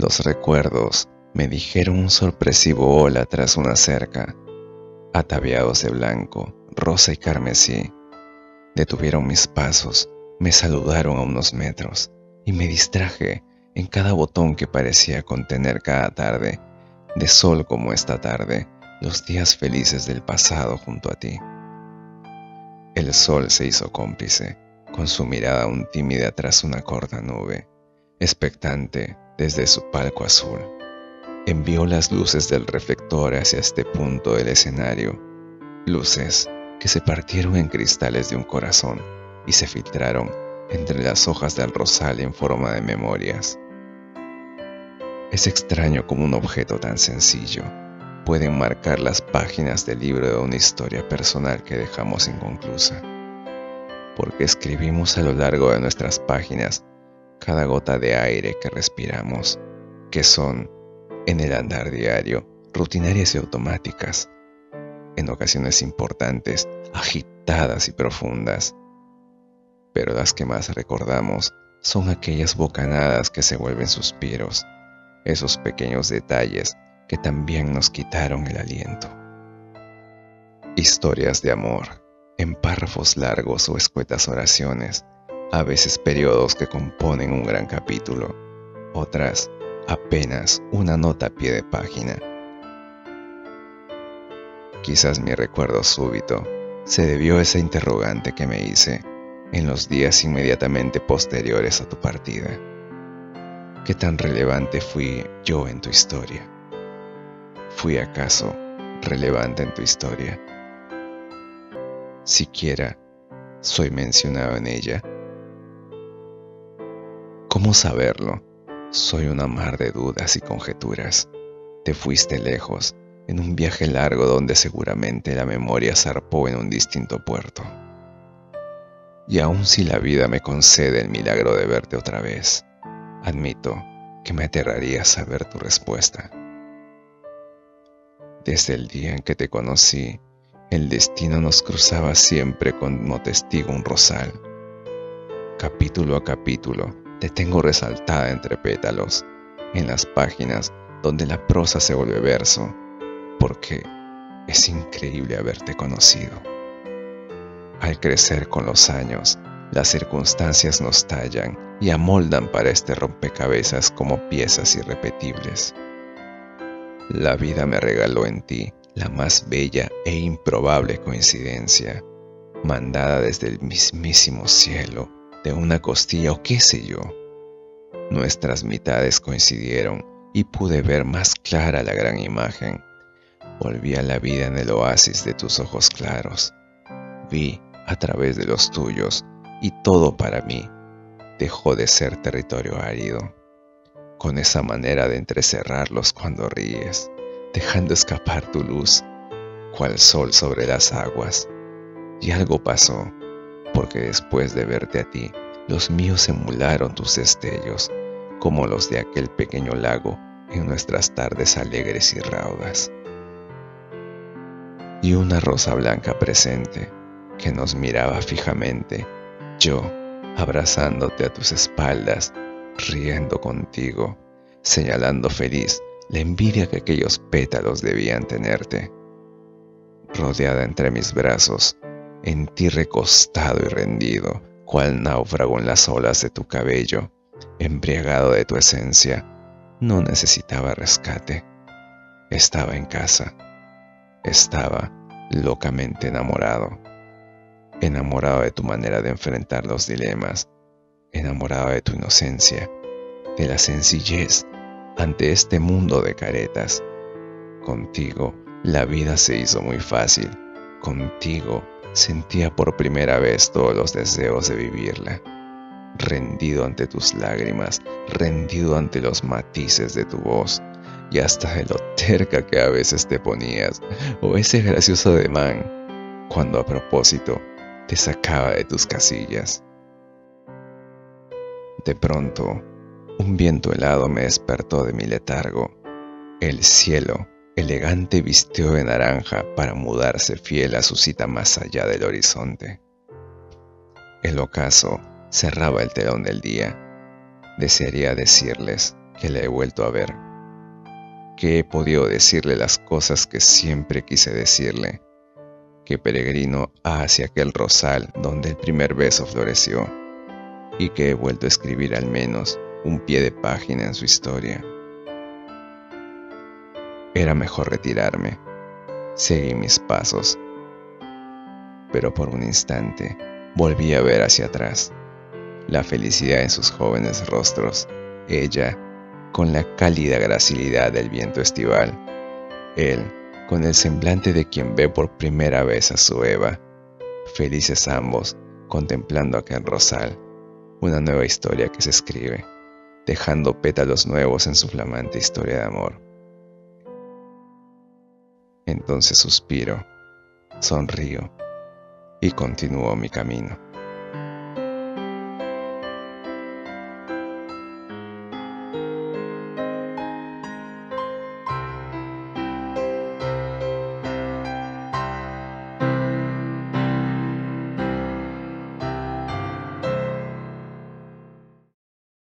Los recuerdos me dijeron un sorpresivo hola tras una cerca, ataviados de blanco, rosa y carmesí. Detuvieron mis pasos, me saludaron a unos metros y me distraje en cada botón que parecía contener cada tarde, de sol como esta tarde, los días felices del pasado junto a ti. El sol se hizo cómplice, con su mirada aún tímida tras una corta nube, expectante desde su palco azul. Envió las luces del reflector hacia este punto del escenario, luces que se partieron en cristales de un corazón y se filtraron entre las hojas del rosal en forma de memorias. Es extraño como un objeto tan sencillo puede marcar las páginas del libro de una historia personal que dejamos inconclusa, porque escribimos a lo largo de nuestras páginas cada gota de aire que respiramos, que son, en el andar diario, rutinarias y automáticas, en ocasiones importantes, agitadas y profundas. Pero las que más recordamos son aquellas bocanadas que se vuelven suspiros, esos pequeños detalles que también nos quitaron el aliento. Historias de amor, en párrafos largos o escuetas oraciones, a veces periodos que componen un gran capítulo, otras apenas una nota a pie de página Quizás mi recuerdo súbito se debió a esa interrogante que me hice en los días inmediatamente posteriores a tu partida. ¿Qué tan relevante fui yo en tu historia? ¿Fui acaso relevante en tu historia? Siquiera soy mencionado en ella. ¿Cómo saberlo? Soy una mar de dudas y conjeturas. Te fuiste lejos en un viaje largo donde seguramente la memoria zarpó en un distinto puerto. Y aun si la vida me concede el milagro de verte otra vez, admito que me aterraría saber tu respuesta. Desde el día en que te conocí, el destino nos cruzaba siempre como testigo un rosal. Capítulo a capítulo te tengo resaltada entre pétalos, en las páginas donde la prosa se vuelve verso porque es increíble haberte conocido. Al crecer con los años, las circunstancias nos tallan y amoldan para este rompecabezas como piezas irrepetibles. La vida me regaló en ti la más bella e improbable coincidencia, mandada desde el mismísimo cielo, de una costilla o qué sé yo. Nuestras mitades coincidieron y pude ver más clara la gran imagen Volví a la vida en el oasis de tus ojos claros. Vi a través de los tuyos y todo para mí dejó de ser territorio árido, con esa manera de entrecerrarlos cuando ríes, dejando escapar tu luz, cual sol sobre las aguas. Y algo pasó, porque después de verte a ti, los míos emularon tus destellos, como los de aquel pequeño lago en nuestras tardes alegres y raudas y una rosa blanca presente que nos miraba fijamente, yo abrazándote a tus espaldas, riendo contigo, señalando feliz la envidia que aquellos pétalos debían tenerte. Rodeada entre mis brazos, en ti recostado y rendido, cual náufrago en las olas de tu cabello, embriagado de tu esencia, no necesitaba rescate. Estaba en casa estaba locamente enamorado. Enamorado de tu manera de enfrentar los dilemas, enamorado de tu inocencia, de la sencillez ante este mundo de caretas. Contigo la vida se hizo muy fácil. Contigo sentía por primera vez todos los deseos de vivirla. Rendido ante tus lágrimas, rendido ante los matices de tu voz, y hasta de lo terca que a veces te ponías, o ese gracioso ademán, cuando a propósito te sacaba de tus casillas. De pronto, un viento helado me despertó de mi letargo. El cielo, elegante, vistió de naranja para mudarse fiel a su cita más allá del horizonte. El ocaso cerraba el telón del día. Desearía decirles que la he vuelto a ver, que he podido decirle las cosas que siempre quise decirle, que peregrino hacia aquel rosal donde el primer beso floreció, y que he vuelto a escribir al menos un pie de página en su historia. Era mejor retirarme. Seguí mis pasos. Pero por un instante volví a ver hacia atrás. La felicidad en sus jóvenes rostros. Ella con la cálida gracilidad del viento estival. Él con el semblante de quien ve por primera vez a su Eva. Felices ambos contemplando aquel rosal. Una nueva historia que se escribe, dejando pétalos nuevos en su flamante historia de amor. Entonces suspiro, sonrío y continúo mi camino.